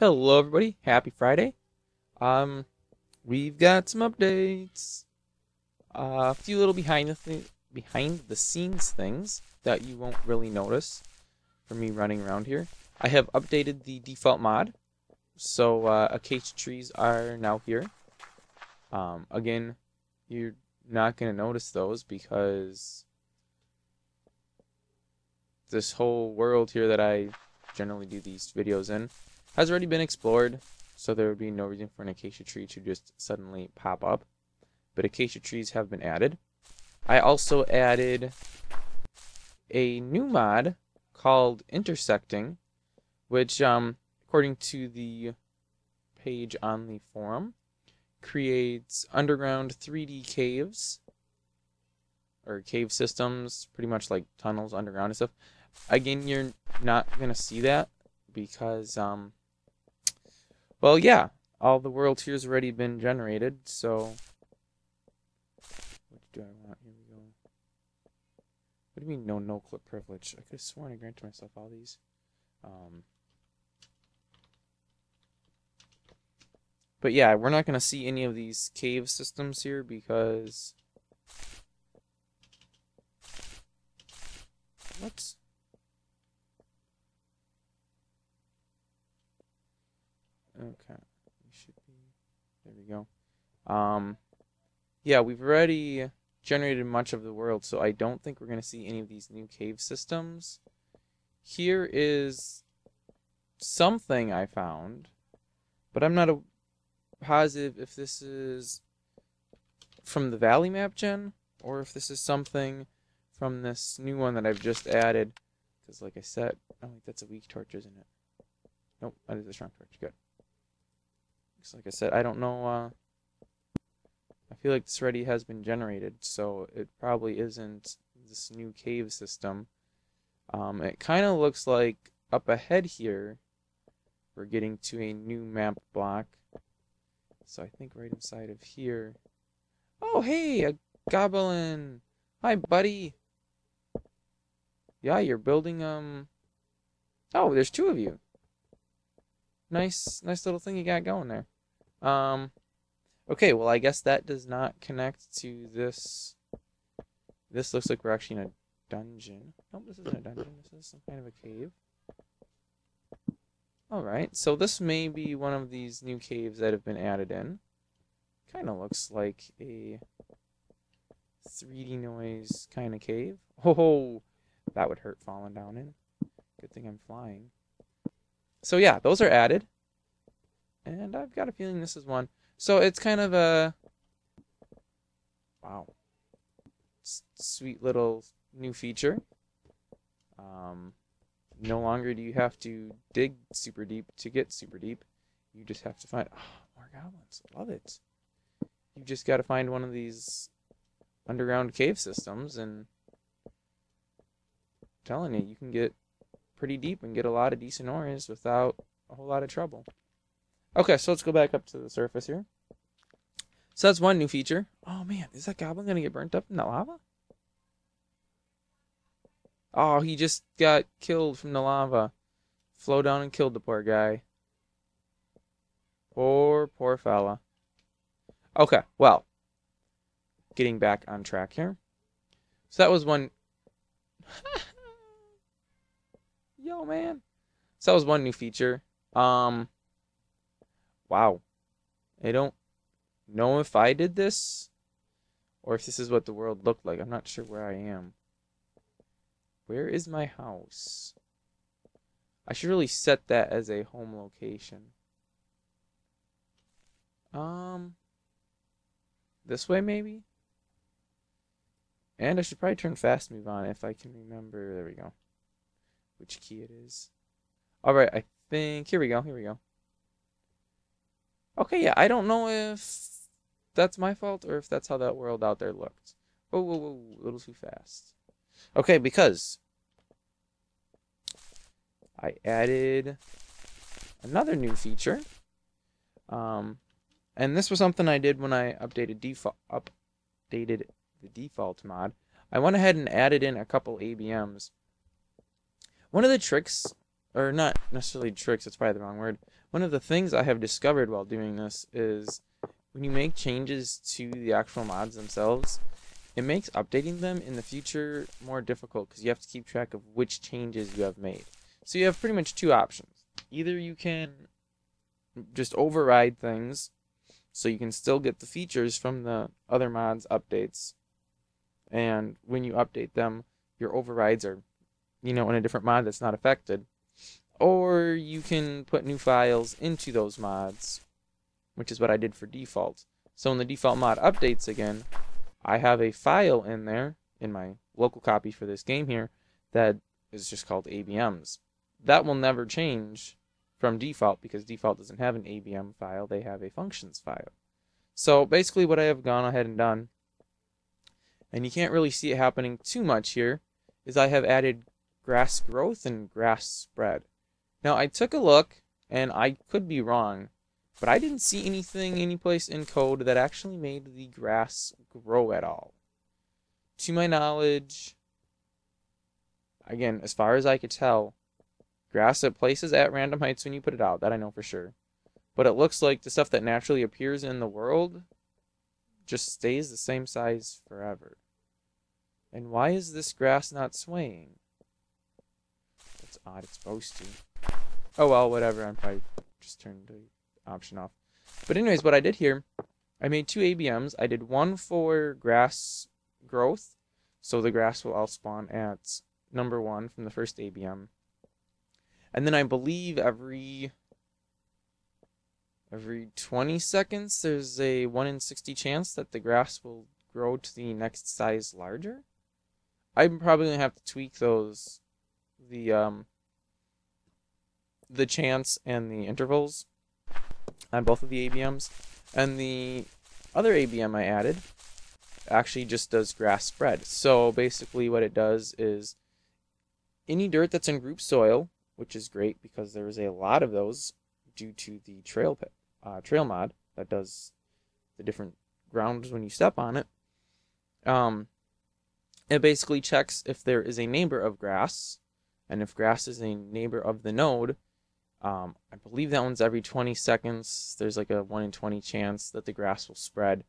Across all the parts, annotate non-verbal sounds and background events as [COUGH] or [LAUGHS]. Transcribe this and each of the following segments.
Hello, everybody. Happy Friday. Um, we've got some updates. Uh, a few little behind the th- behind the scenes things that you won't really notice from me running around here. I have updated the default mod, so uh, acacia trees are now here. Um, again, you're not gonna notice those because this whole world here that I generally do these videos in has already been explored, so there would be no reason for an acacia tree to just suddenly pop up. But acacia trees have been added. I also added a new mod called Intersecting, which, um, according to the page on the forum, creates underground 3D caves or cave systems, pretty much like tunnels underground and stuff. Again, you're not gonna see that because um well yeah, all the world here's already been generated, so what do I want? Here we go. What do you mean no no clip privilege? I could have sworn I granted myself all these. Um But yeah, we're not gonna see any of these cave systems here because what? Okay, we should be. There we go. Um, yeah, we've already generated much of the world, so I don't think we're gonna see any of these new cave systems. Here is something I found, but I'm not a positive if this is from the Valley map gen or if this is something from this new one that I've just added. Because, like I said, oh, wait, that's a weak torch, isn't it? Nope, that is a strong torch. Good. Because, like I said, I don't know. Uh, I feel like this already has been generated, so it probably isn't this new cave system. Um, it kind of looks like up ahead here, we're getting to a new map block. So I think right inside of here. Oh, hey, a goblin. Hi, buddy. Yeah, you're building, um... Oh, there's two of you. Nice, nice little thing you got going there. Um, okay, well, I guess that does not connect to this. This looks like we're actually in a dungeon. Nope, this isn't a dungeon. This is some kind of a cave. Alright, so this may be one of these new caves that have been added in. Kind of looks like a 3D noise kind of cave. [LAUGHS] Oh, that would hurt falling down in. Good thing I'm flying. So yeah, those are added. And I've got a feeling this is one. So it's kind of a... Wow. Sweet little new feature. Um, no longer do you have to dig super deep to get super deep. You just have to find oh, more goblins. Love it. You just got to find one of these underground cave systems, and telling you, you can get pretty deep and get a lot of decent ores without a whole lot of trouble. Okay, so let's go back up to the surface here. So that's one new feature. Oh man, is that goblin gonna get burnt up in the lava? Oh, he just got killed from the lava. Flow down and killed the poor guy. Poor, poor fella. Okay, well. Getting back on track here. So that was one... [LAUGHS] Yo, man. So that was one new feature. Um... Wow. I don't know if I did this. Or if this is what the world looked like. I'm not sure where I am. Where is my house? I should really set that as a home location. Um, this way maybe? And I should probably turn fast move on if I can remember. There we go. Which key it is. Alright, I think. Here we go. Here we go. Okay, yeah, I don't know if that's my fault or if that's how that world out there looked. Whoa, whoa, whoa, a little too fast. Okay, because I added another new feature. Um, and this was something I did when I updated default updated the default mod. I went ahead and added in a couple ABMs. One of the tricks or not necessarily tricks, it's probably the wrong word. One of the things I have discovered while doing this is when you make changes to the actual mods themselves, it makes updating them in the future more difficult because you have to keep track of which changes you have made. So you have pretty much two options. Either you can just override things so you can still get the features from the other mods updates. And when you update them, your overrides are, you know, in a different mod that's not affected. Or you can put new files into those mods, which is what I did for default. So when the default mod updates again, I have a file in there in my local copy for this game here that is just called ABMs. That will never change from default because default doesn't have an ABM file, they have a functions file. So basically what I have gone ahead and done, and you can't really see it happening too much here, is I have added grass growth and grass spread. Now I took a look, and I could be wrong, but I didn't see anything anyplace in code that actually made the grass grow at all. To my knowledge, again, as far as I could tell, grass at places at random heights when you put it out, that I know for sure. But it looks like the stuff that naturally appears in the world just stays the same size forever. And why is this grass not swaying? It's odd, it's supposed to. Oh well, whatever, I'm probably just turned the option off. But anyways, what I did here, I made two ABMs. I did one for grass growth, so the grass will all spawn at number one from the first ABM. And then I believe every every 20 seconds there's a 1 in 60 chance that the grass will grow to the next size larger. I'm probably going to have to tweak those the um the chance and the intervals on both of the ABMs. And the other ABM I added actually just does grass spread. So basically what it does is any dirt that's in group soil which is great because there is a lot of those due to the trail uh, trail mod that does the different grounds when you step on it. Um, it basically checks if there is a neighbor of grass, and if grass is a neighbor of the node, um, I believe that one's every 20 seconds. There's like a 1 in 20 chance that the grass will spread,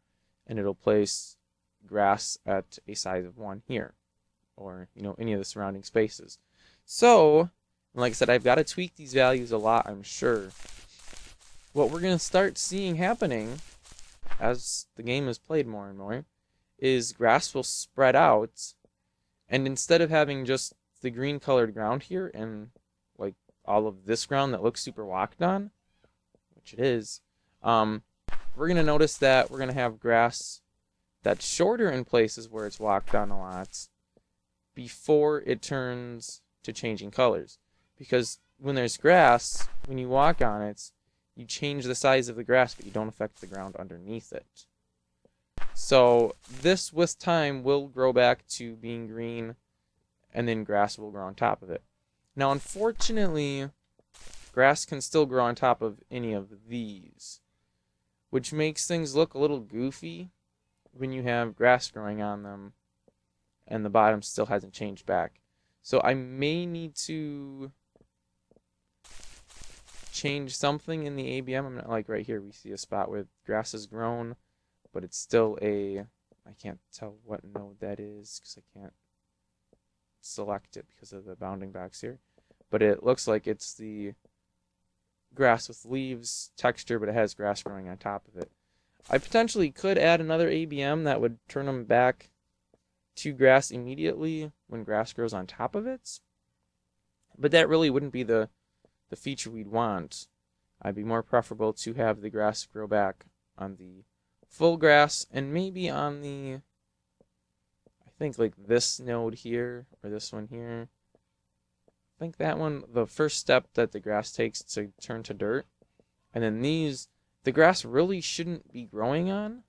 and it'll place grass at a size of 1 here, or, you know, any of the surrounding spaces. So, like I said, I've got to tweak these values a lot, I'm sure. What we're going to start seeing happening as the game is played more and more is grass will spread out. And instead of having just the green colored ground here and all of this ground that looks super walked on, which it is, um, we're going to notice that we're going to have grass that's shorter in places where it's walked on a lot before it turns to changing colors because when there's grass, when you walk on it, you change the size of the grass, but you don't affect the ground underneath it. So this, with time, will grow back to being green, and then grass will grow on top of it. Now, unfortunately, grass can still grow on top of any of these, which makes things look a little goofy when you have grass growing on them and the bottom still hasn't changed back. So I may need to change something in the ABM. I'm not like right here. We see a spot where grass has grown, but it's still a. I can't tell what node that is because I can't select it because of the bounding box here. But it looks like it's the grass with leaves texture, but it has grass growing on top of it. I potentially could add another ABM that would turn them back to grass immediately when grass grows on top of it. But that really wouldn't be the the feature we'd want, I'd be more preferable to have the grass grow back on the full grass and maybe on the, I think like this node here or this one here. I think that one, the first step that the grass takes to turn to dirt. And then these, the grass really shouldn't be growing on.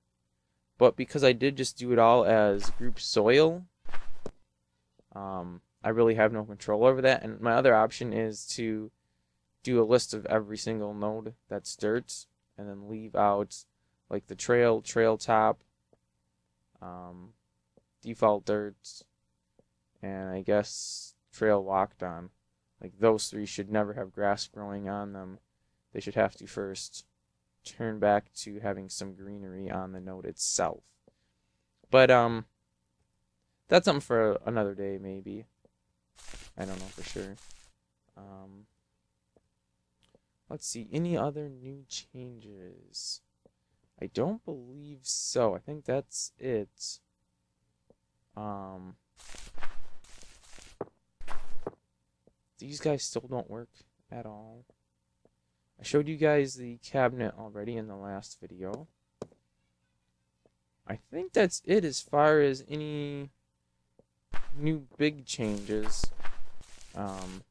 But because I did just do it all as group soil, um, I really have no control over that. And my other option is to do a list of every single node that's dirt and then leave out like the trail, trail top, um, default dirt, and I guess trail walked on. Like those three should never have grass growing on them. They should have to first turn back to having some greenery on the node itself. But um that's something for another day maybe. I don't know for sure. Um let's see any other new changes. I don't believe so. I think that's it. Um These guys still don't work at all. I showed you guys the cabinet already in the last video. I think that's it as far as any new big changes. Um,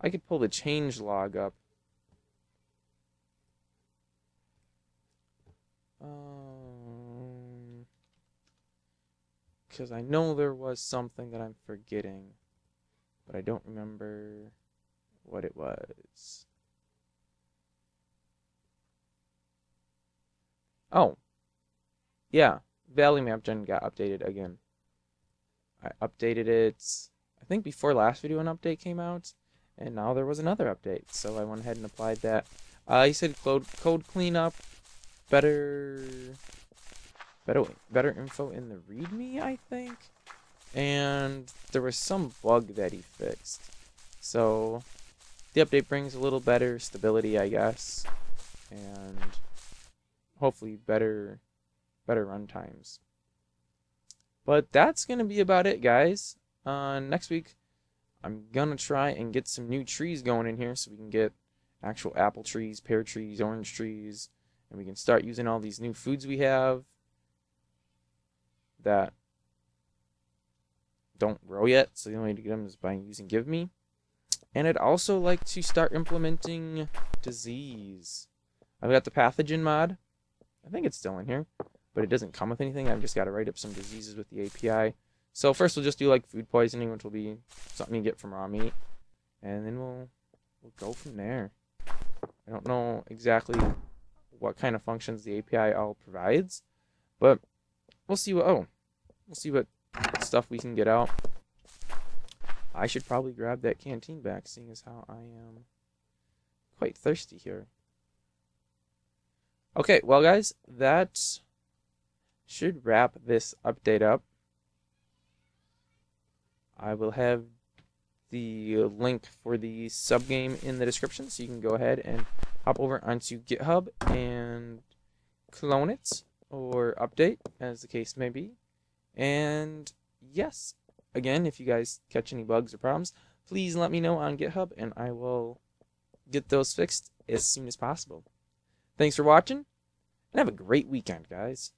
I could pull the change log up. Um, because I know there was something that I'm forgetting but I don't remember what it was. Oh, yeah, Valley Map Gen got updated again. I updated it, I think before last video an update came out, and now there was another update, so I went ahead and applied that. Uh, he said code, code cleanup, better, better, better info in the README, I think and there was some bug that he fixed. So the update brings a little better stability, I guess, and hopefully better better run times. But that's gonna be about it, guys. Uh, next week, I'm gonna try and get some new trees going in here so we can get actual apple trees, pear trees, orange trees, and we can start using all these new foods we have that don't grow yet, so the only way to get them is by using Give Me. And I'd also like to start implementing disease. I've got the pathogen mod. I think it's still in here, but it doesn't come with anything. I've just got to write up some diseases with the API. So first we'll just do like food poisoning, which will be something you get from raw meat, and then we'll we'll go from there. I don't know exactly what kind of functions the API all provides, but we'll see what oh, we'll see what stuff we can get out. I should probably grab that canteen back, seeing as how I am quite thirsty here. Okay, well, guys, that should wrap this update up. I will have the link for the subgame in the description, so you can go ahead and hop over onto GitHub and clone it or update, as the case may be. And yes, again, if you guys catch any bugs or problems, please let me know on GitHub and I will get those fixed as soon as possible. Thanks for watching and have a great weekend, guys.